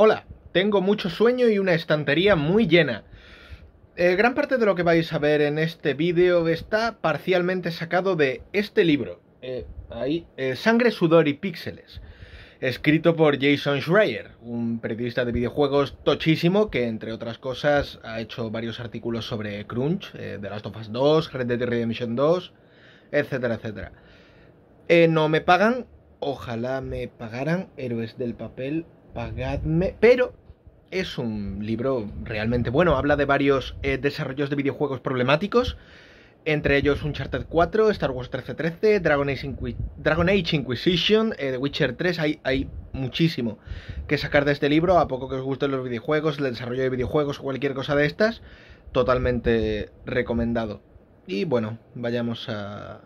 Hola, tengo mucho sueño y una estantería muy llena. Eh, gran parte de lo que vais a ver en este vídeo está parcialmente sacado de este libro. Eh, ahí, eh, Sangre, Sudor y Píxeles. Escrito por Jason Schreier, un periodista de videojuegos tochísimo que, entre otras cosas, ha hecho varios artículos sobre Crunch, The Last of Us 2, Red Dead Redemption 2, etcétera, etcétera. no me pagan, ojalá me pagaran, Héroes del Papel pagadme, pero es un libro realmente bueno. Habla de varios eh, desarrollos de videojuegos problemáticos, entre ellos Uncharted 4, Star Wars 1313, Dragon Age, Dragon Age Inquisition, eh, The Witcher 3. Hay, hay muchísimo que sacar de este libro, a poco que os gusten los videojuegos, el desarrollo de videojuegos o cualquier cosa de estas, totalmente recomendado. Y bueno, vayamos a,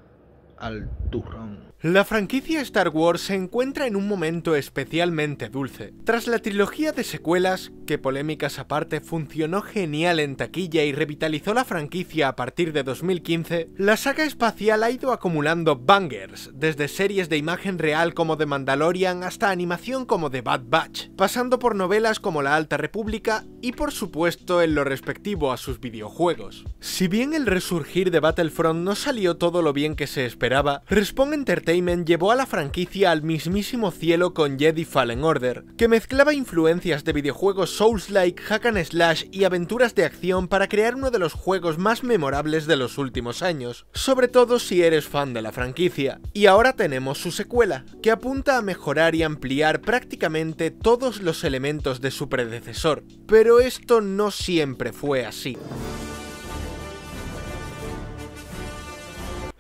al turrón. La franquicia Star Wars se encuentra en un momento especialmente dulce. Tras la trilogía de secuelas, que polémicas aparte funcionó genial en taquilla y revitalizó la franquicia a partir de 2015, la saga espacial ha ido acumulando bangers, desde series de imagen real como The Mandalorian hasta animación como The Bad Batch, pasando por novelas como La Alta República y por supuesto en lo respectivo a sus videojuegos. Si bien el resurgir de Battlefront no salió todo lo bien que se esperaba, Respawn Entertainment llevó a la franquicia al mismísimo cielo con Jedi Fallen Order, que mezclaba influencias de videojuegos Souls-like, hack and slash y aventuras de acción para crear uno de los juegos más memorables de los últimos años, sobre todo si eres fan de la franquicia. Y ahora tenemos su secuela, que apunta a mejorar y ampliar prácticamente todos los elementos de su predecesor, pero esto no siempre fue así.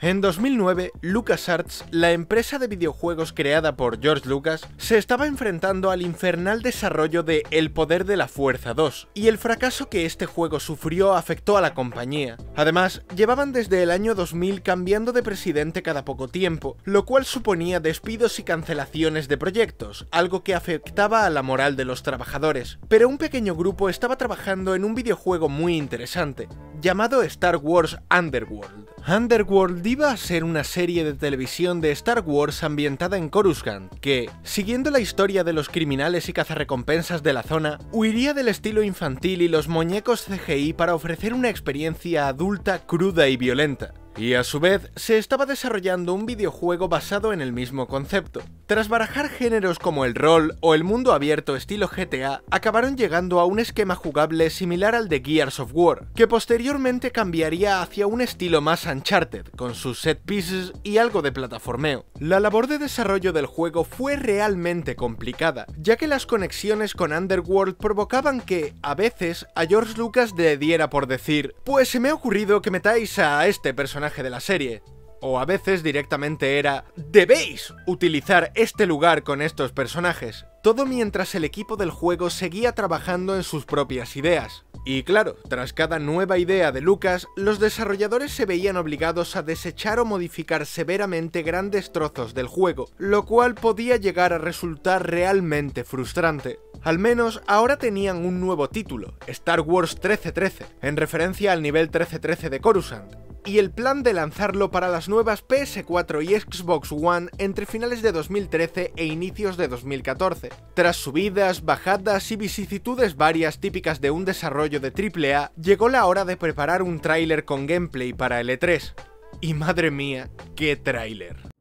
En 2009, LucasArts, la empresa de videojuegos creada por George Lucas, se estaba enfrentando al infernal desarrollo de El Poder de la Fuerza 2, y el fracaso que este juego sufrió afectó a la compañía. Además, llevaban desde el año 2000 cambiando de presidente cada poco tiempo, lo cual suponía despidos y cancelaciones de proyectos, algo que afectaba a la moral de los trabajadores. Pero un pequeño grupo estaba trabajando en un videojuego muy interesante, llamado Star Wars Underworld. Underworld iba a ser una serie de televisión de Star Wars ambientada en Coruscant, que, siguiendo la historia de los criminales y cazarrecompensas de la zona, huiría del estilo infantil y los muñecos CGI para ofrecer una experiencia adulta cruda y violenta. Y a su vez, se estaba desarrollando un videojuego basado en el mismo concepto. Tras barajar géneros como el rol o el mundo abierto estilo GTA, acabaron llegando a un esquema jugable similar al de Gears of War, que posteriormente cambiaría hacia un estilo más Uncharted, con sus set pieces y algo de plataformeo. La labor de desarrollo del juego fue realmente complicada, ya que las conexiones con Underworld provocaban que, a veces, a George Lucas le diera por decir, pues se me ha ocurrido que metáis a este personaje de la serie. O a veces directamente era, debéis utilizar este lugar con estos personajes. Todo mientras el equipo del juego seguía trabajando en sus propias ideas. Y claro, tras cada nueva idea de Lucas, los desarrolladores se veían obligados a desechar o modificar severamente grandes trozos del juego, lo cual podía llegar a resultar realmente frustrante. Al menos ahora tenían un nuevo título, Star Wars 1313, en referencia al nivel 1313 de Coruscant, y el plan de lanzarlo para las nuevas PS4 y Xbox One entre finales de 2013 e inicios de 2014. Tras subidas, bajadas y vicisitudes varias típicas de un desarrollo de AAA, llegó la hora de preparar un tráiler con gameplay para el E3. Y madre mía, qué tráiler.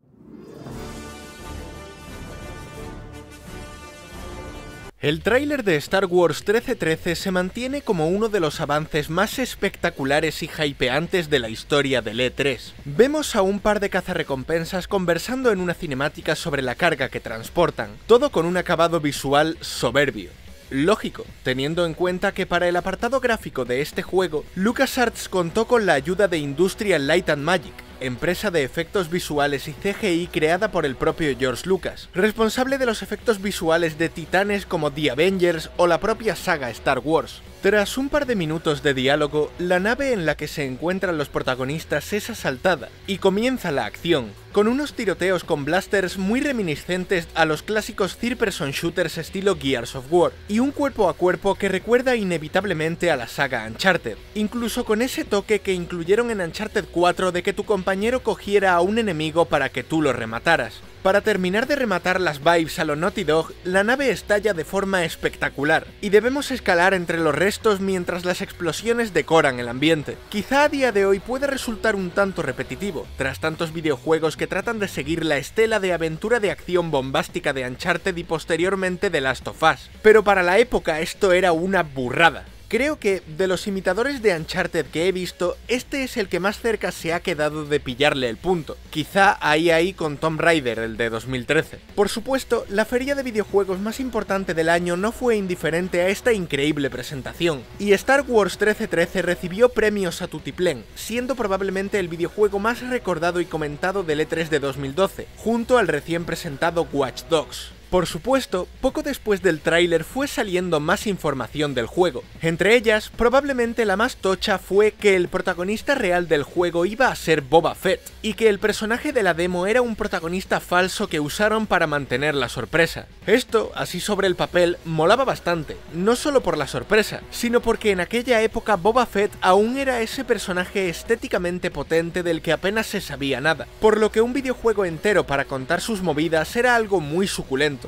El tráiler de Star Wars 1313 se mantiene como uno de los avances más espectaculares y hypeantes de la historia del E3. Vemos a un par de cazarrecompensas conversando en una cinemática sobre la carga que transportan, todo con un acabado visual soberbio. Lógico, teniendo en cuenta que para el apartado gráfico de este juego, LucasArts contó con la ayuda de Industrial Light and Magic, empresa de efectos visuales y CGI creada por el propio George Lucas, responsable de los efectos visuales de titanes como The Avengers o la propia saga Star Wars. Tras un par de minutos de diálogo, la nave en la que se encuentran los protagonistas es asaltada y comienza la acción, con unos tiroteos con blasters muy reminiscentes a los clásicos third-person shooters estilo Gears of War, y un cuerpo a cuerpo que recuerda inevitablemente a la saga Uncharted, incluso con ese toque que incluyeron en Uncharted 4 de que tu compañero cogiera a un enemigo para que tú lo remataras. Para terminar de rematar las vibes a lo Naughty Dog, la nave estalla de forma espectacular, y debemos escalar entre los restos mientras las explosiones decoran el ambiente. Quizá a día de hoy puede resultar un tanto repetitivo, tras tantos videojuegos que tratan de seguir la estela de aventura de acción bombástica de Uncharted y posteriormente de Last of Us, pero para la época esto era una burrada. Creo que, de los imitadores de Uncharted que he visto, este es el que más cerca se ha quedado de pillarle el punto. Quizá ahí ahí con Tomb Raider, el de 2013. Por supuesto, la feria de videojuegos más importante del año no fue indiferente a esta increíble presentación, y Star Wars 1313 recibió premios a tutiplén, siendo probablemente el videojuego más recordado y comentado del E3 de 2012, junto al recién presentado Watch Dogs. Por supuesto, poco después del tráiler fue saliendo más información del juego. Entre ellas, probablemente la más tocha fue que el protagonista real del juego iba a ser Boba Fett, y que el personaje de la demo era un protagonista falso que usaron para mantener la sorpresa. Esto, así sobre el papel, molaba bastante, no solo por la sorpresa, sino porque en aquella época Boba Fett aún era ese personaje estéticamente potente del que apenas se sabía nada, por lo que un videojuego entero para contar sus movidas era algo muy suculento.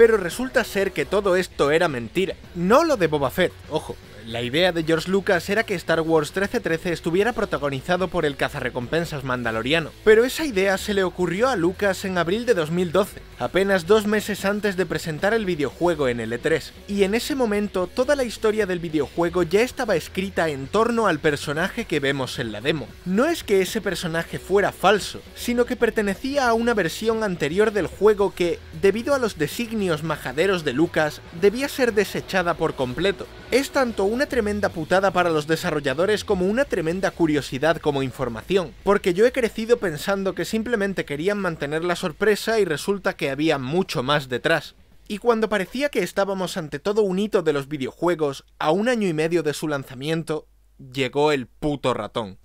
Pero resulta ser que todo esto era mentira. No lo de Boba Fett, ojo. La idea de George Lucas era que Star Wars 1313 estuviera protagonizado por el cazarrecompensas mandaloriano, pero esa idea se le ocurrió a Lucas en abril de 2012, apenas dos meses antes de presentar el videojuego en el E3, y en ese momento toda la historia del videojuego ya estaba escrita en torno al personaje que vemos en la demo. No es que ese personaje fuera falso, sino que pertenecía a una versión anterior del juego que, debido a los designios majaderos de Lucas, debía ser desechada por completo. Es tanto una tremenda putada para los desarrolladores como una tremenda curiosidad como información, porque yo he crecido pensando que simplemente querían mantener la sorpresa y resulta que había mucho más detrás. Y cuando parecía que estábamos ante todo un hito de los videojuegos, a un año y medio de su lanzamiento, llegó el puto ratón.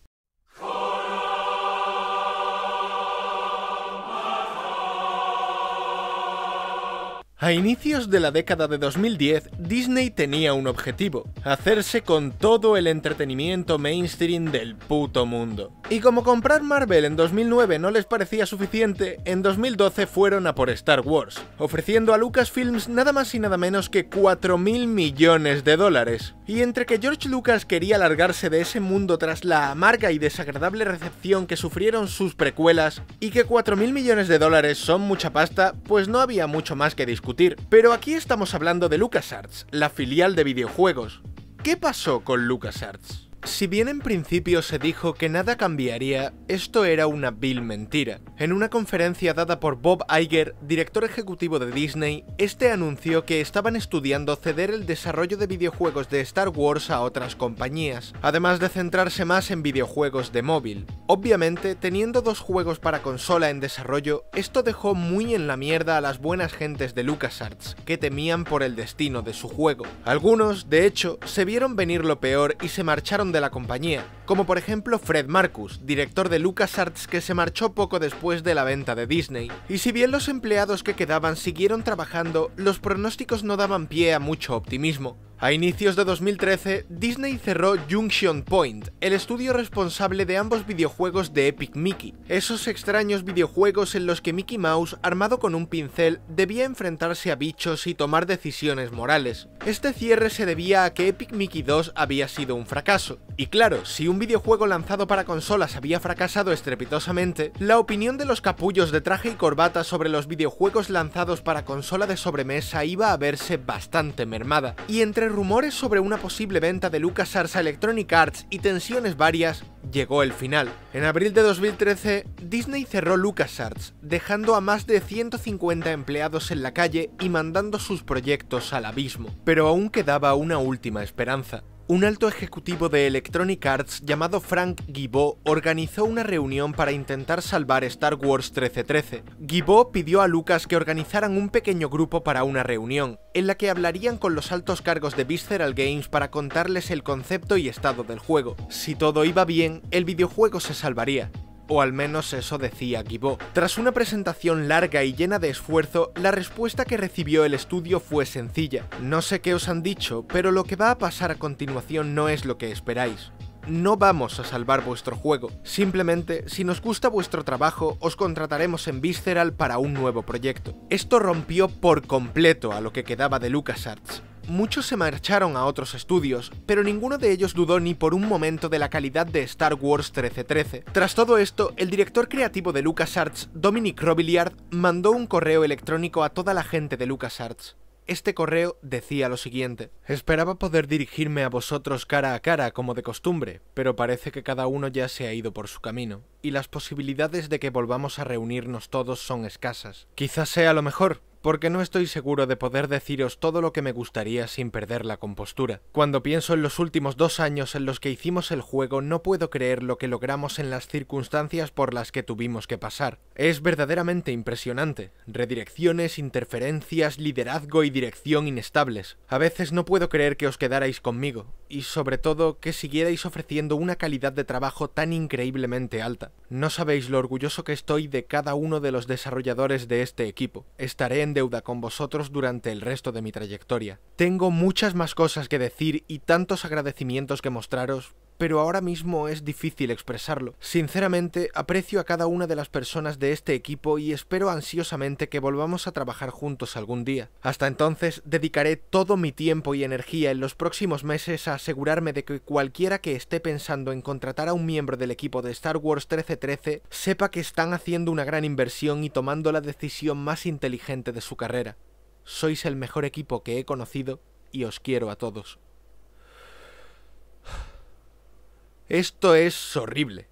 A inicios de la década de 2010, Disney tenía un objetivo, hacerse con todo el entretenimiento mainstream del puto mundo. Y como comprar Marvel en 2009 no les parecía suficiente, en 2012 fueron a por Star Wars, ofreciendo a Lucasfilms nada más y nada menos que 4.000 millones de dólares. Y entre que George Lucas quería largarse de ese mundo tras la amarga y desagradable recepción que sufrieron sus precuelas, y que 4.000 millones de dólares son mucha pasta, pues no había mucho más que discutir pero aquí estamos hablando de LucasArts, la filial de videojuegos. ¿Qué pasó con LucasArts? Si bien en principio se dijo que nada cambiaría, esto era una vil mentira. En una conferencia dada por Bob Iger, director ejecutivo de Disney, este anunció que estaban estudiando ceder el desarrollo de videojuegos de Star Wars a otras compañías, además de centrarse más en videojuegos de móvil. Obviamente, teniendo dos juegos para consola en desarrollo, esto dejó muy en la mierda a las buenas gentes de LucasArts, que temían por el destino de su juego. Algunos, de hecho, se vieron venir lo peor y se marcharon de la compañía, como por ejemplo Fred Marcus, director de LucasArts que se marchó poco después de la venta de Disney. Y si bien los empleados que quedaban siguieron trabajando, los pronósticos no daban pie a mucho optimismo. A inicios de 2013, Disney cerró Junction Point, el estudio responsable de ambos videojuegos de Epic Mickey, esos extraños videojuegos en los que Mickey Mouse, armado con un pincel, debía enfrentarse a bichos y tomar decisiones morales. Este cierre se debía a que Epic Mickey 2 había sido un fracaso. Y claro, si un videojuego lanzado para consolas había fracasado estrepitosamente, la opinión de los capullos de traje y corbata sobre los videojuegos lanzados para consola de sobremesa iba a verse bastante mermada, y entre rumores sobre una posible venta de LucasArts a Electronic Arts y tensiones varias, llegó el final. En abril de 2013, Disney cerró LucasArts, dejando a más de 150 empleados en la calle y mandando sus proyectos al abismo. Pero aún quedaba una última esperanza. Un alto ejecutivo de Electronic Arts llamado Frank Gibault organizó una reunión para intentar salvar Star Wars 1313. Gibault pidió a Lucas que organizaran un pequeño grupo para una reunión, en la que hablarían con los altos cargos de Visceral Games para contarles el concepto y estado del juego. Si todo iba bien, el videojuego se salvaría o al menos eso decía Gibault. Tras una presentación larga y llena de esfuerzo, la respuesta que recibió el estudio fue sencilla. No sé qué os han dicho, pero lo que va a pasar a continuación no es lo que esperáis. no vamos a salvar vuestro juego. Simplemente, si nos gusta vuestro trabajo, os contrataremos en Visceral para un nuevo proyecto. Esto rompió por completo a lo que quedaba de LucasArts. Muchos se marcharon a otros estudios, pero ninguno de ellos dudó ni por un momento de la calidad de Star Wars 1313. Tras todo esto, el director creativo de LucasArts, Dominic Robiliard, mandó un correo electrónico a toda la gente de LucasArts. Este correo decía lo siguiente. Esperaba poder dirigirme a vosotros cara a cara como de costumbre, pero parece que cada uno ya se ha ido por su camino, y las posibilidades de que volvamos a reunirnos todos son escasas. Quizás sea lo mejor, porque no estoy seguro de poder deciros todo lo que me gustaría sin perder la compostura. Cuando pienso en los últimos dos años en los que hicimos el juego, no puedo creer lo que logramos en las circunstancias por las que tuvimos que pasar. Es verdaderamente impresionante. Redirecciones, interferencias, liderazgo y dirección inestables. A veces no puedo creer que os quedarais conmigo, y sobre todo que siguierais ofreciendo una calidad de trabajo tan increíblemente alta. No sabéis lo orgulloso que estoy de cada uno de los desarrolladores de este equipo. Estaré en deuda con vosotros durante el resto de mi trayectoria. Tengo muchas más cosas que decir y tantos agradecimientos que mostraros, pero ahora mismo es difícil expresarlo. Sinceramente, aprecio a cada una de las personas de este equipo y espero ansiosamente que volvamos a trabajar juntos algún día. Hasta entonces, dedicaré todo mi tiempo y energía en los próximos meses a asegurarme de que cualquiera que esté pensando en contratar a un miembro del equipo de Star Wars 1313 sepa que están haciendo una gran inversión y tomando la decisión más inteligente de su carrera. Sois el mejor equipo que he conocido y os quiero a todos. Esto es horrible.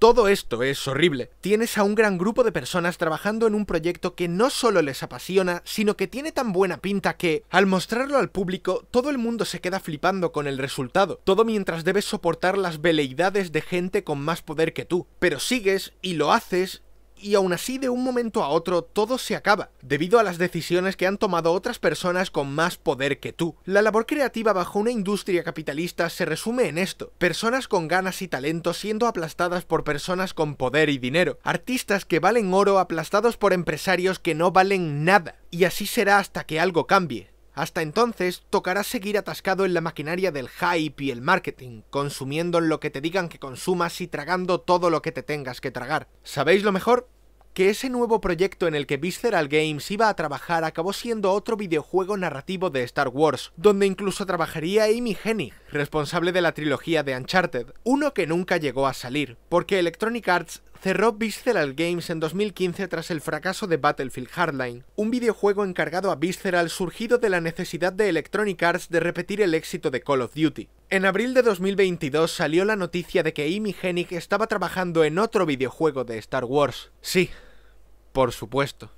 Todo esto es horrible. Tienes a un gran grupo de personas trabajando en un proyecto que no solo les apasiona, sino que tiene tan buena pinta que, al mostrarlo al público, todo el mundo se queda flipando con el resultado. Todo mientras debes soportar las veleidades de gente con más poder que tú. Pero sigues y lo haces y aún así de un momento a otro todo se acaba, debido a las decisiones que han tomado otras personas con más poder que tú. La labor creativa bajo una industria capitalista se resume en esto, personas con ganas y talento siendo aplastadas por personas con poder y dinero, artistas que valen oro aplastados por empresarios que no valen nada, y así será hasta que algo cambie. Hasta entonces, tocará seguir atascado en la maquinaria del hype y el marketing, consumiendo lo que te digan que consumas y tragando todo lo que te tengas que tragar. ¿Sabéis lo mejor? que ese nuevo proyecto en el que Visceral Games iba a trabajar acabó siendo otro videojuego narrativo de Star Wars, donde incluso trabajaría Amy Hennig, responsable de la trilogía de Uncharted, uno que nunca llegó a salir, porque Electronic Arts cerró Visceral Games en 2015 tras el fracaso de Battlefield Hardline, un videojuego encargado a Visceral surgido de la necesidad de Electronic Arts de repetir el éxito de Call of Duty. En abril de 2022 salió la noticia de que Amy Hennig estaba trabajando en otro videojuego de Star Wars. Sí, por supuesto.